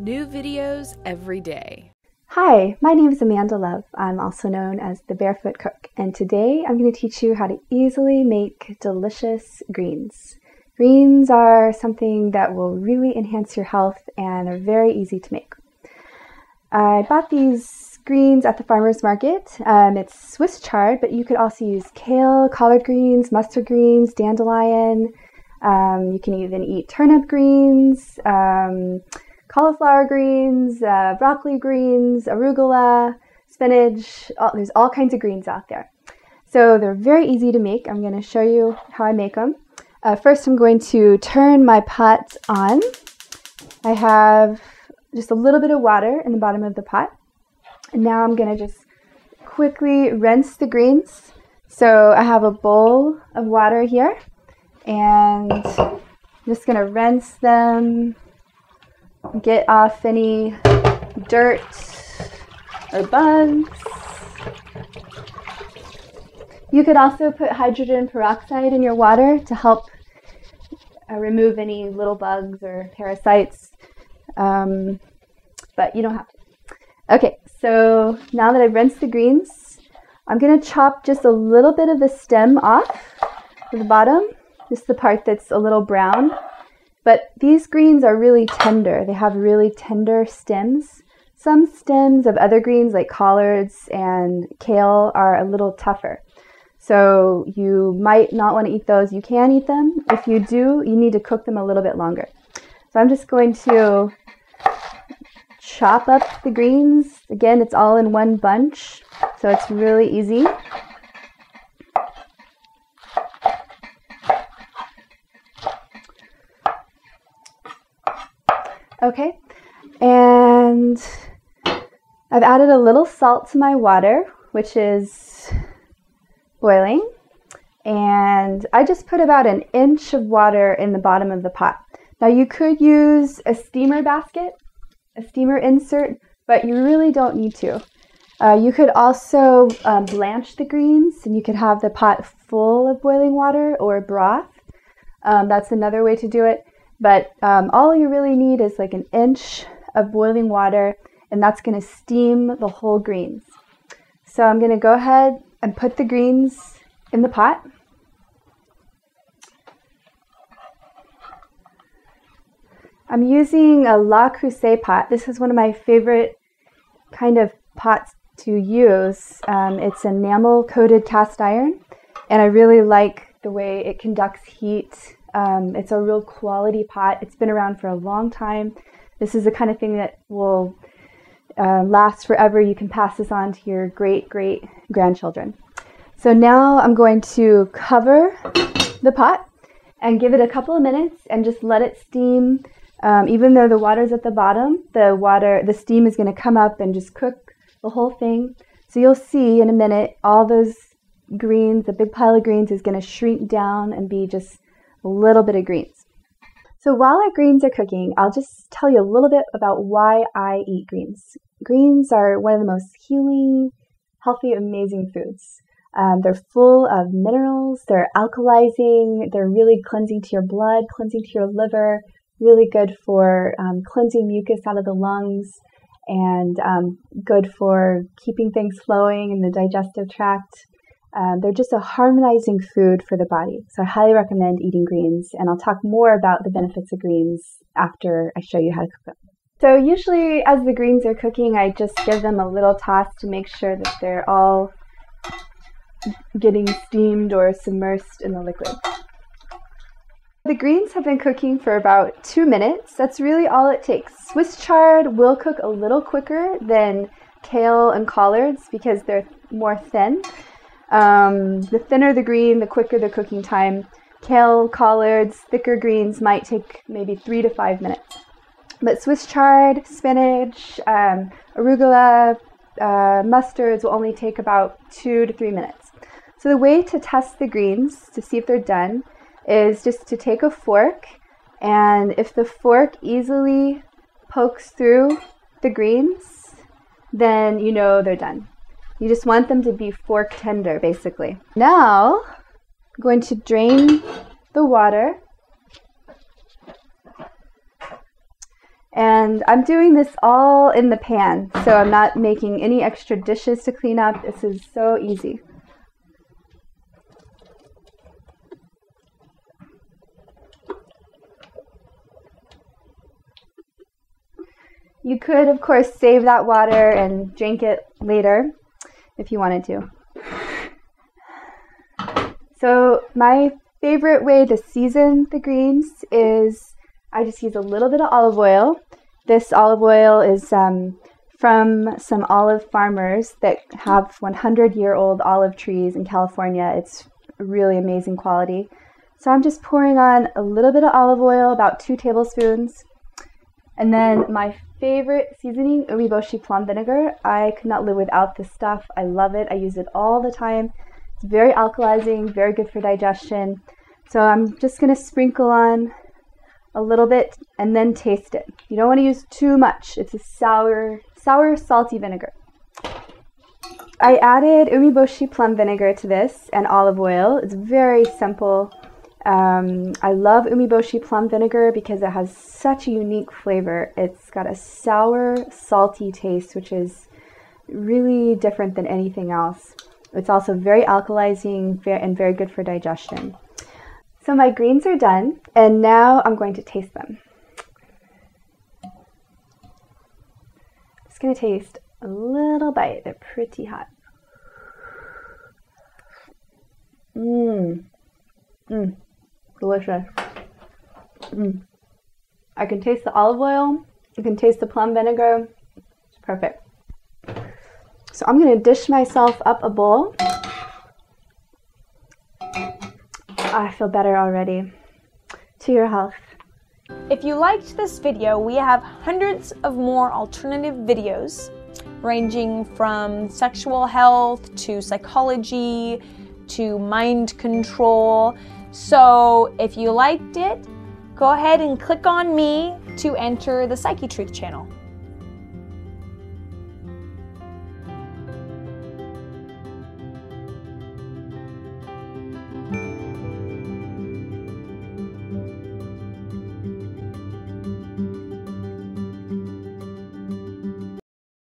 New videos every day. Hi, my name is Amanda Love. I'm also known as the Barefoot Cook, and today I'm going to teach you how to easily make delicious greens. Greens are something that will really enhance your health and are very easy to make. I bought these greens at the farmer's market. Um, it's Swiss chard, but you could also use kale, collard greens, mustard greens, dandelion. Um, you can even eat turnip greens. Um, cauliflower greens, uh, broccoli greens, arugula, spinach. There's all kinds of greens out there. So they're very easy to make. I'm going to show you how I make them. Uh, first, I'm going to turn my pot on. I have just a little bit of water in the bottom of the pot. And now I'm going to just quickly rinse the greens. So I have a bowl of water here and I'm just going to rinse them get off any dirt or bugs. You could also put hydrogen peroxide in your water to help uh, remove any little bugs or parasites, um, but you don't have to. Okay, so now that I've rinsed the greens, I'm going to chop just a little bit of the stem off the bottom, just the part that's a little brown. But these greens are really tender. They have really tender stems. Some stems of other greens like collards and kale are a little tougher. So you might not want to eat those. You can eat them. If you do, you need to cook them a little bit longer. So I'm just going to chop up the greens. Again, it's all in one bunch, so it's really easy. Okay, and I've added a little salt to my water, which is boiling. And I just put about an inch of water in the bottom of the pot. Now you could use a steamer basket, a steamer insert, but you really don't need to. Uh, you could also um, blanch the greens and you could have the pot full of boiling water or broth. Um, that's another way to do it. But um, all you really need is like an inch of boiling water, and that's going to steam the whole greens. So I'm going to go ahead and put the greens in the pot. I'm using a Le Creuset pot. This is one of my favorite kind of pots to use. Um, it's enamel coated cast iron, and I really like the way it conducts heat um, it's a real quality pot. It's been around for a long time. This is the kind of thing that will uh, last forever. You can pass this on to your great great grandchildren. So now I'm going to cover the pot and give it a couple of minutes and just let it steam. Um, even though the water's at the bottom, the water, the steam is going to come up and just cook the whole thing. So you'll see in a minute all those greens, the big pile of greens is going to shrink down and be just a little bit of greens. So while our greens are cooking, I'll just tell you a little bit about why I eat greens. Greens are one of the most healing, healthy, amazing foods. Um, they're full of minerals, they're alkalizing, they're really cleansing to your blood, cleansing to your liver, really good for um, cleansing mucus out of the lungs, and um, good for keeping things flowing in the digestive tract. Um, they're just a harmonizing food for the body. So I highly recommend eating greens, and I'll talk more about the benefits of greens after I show you how to cook them. So usually as the greens are cooking, I just give them a little toss to make sure that they're all getting steamed or submersed in the liquid. The greens have been cooking for about two minutes. That's really all it takes. Swiss chard will cook a little quicker than kale and collards because they're more thin. Um, the thinner the green, the quicker the cooking time. Kale, collards, thicker greens might take maybe three to five minutes. But Swiss chard, spinach, um, arugula, uh, mustards will only take about two to three minutes. So the way to test the greens to see if they're done is just to take a fork and if the fork easily pokes through the greens, then you know they're done. You just want them to be fork tender, basically. Now, I'm going to drain the water. And I'm doing this all in the pan, so I'm not making any extra dishes to clean up. This is so easy. You could, of course, save that water and drink it later if you wanted to. So, my favorite way to season the greens is I just use a little bit of olive oil. This olive oil is um, from some olive farmers that have 100 year old olive trees in California. It's really amazing quality. So I'm just pouring on a little bit of olive oil, about two tablespoons. And then my favorite seasoning, umeboshi plum vinegar. I could not live without this stuff. I love it. I use it all the time. It's very alkalizing, very good for digestion. So I'm just going to sprinkle on a little bit and then taste it. You don't want to use too much. It's a sour, sour, salty vinegar. I added umeboshi plum vinegar to this and olive oil. It's very simple. Um, I love umeboshi plum vinegar because it has such a unique flavor. It's got a sour, salty taste, which is really different than anything else. It's also very alkalizing and very good for digestion. So my greens are done, and now I'm going to taste them. Just going to taste a little bite. They're pretty hot. Mmm. Mmm. Delicious. Mmm. I can taste the olive oil. You can taste the plum vinegar. It's perfect. So I'm going to dish myself up a bowl. Ah, I feel better already. To your health. If you liked this video, we have hundreds of more alternative videos ranging from sexual health to psychology to mind control. So if you liked it, go ahead and click on me to enter the Psyche Truth channel.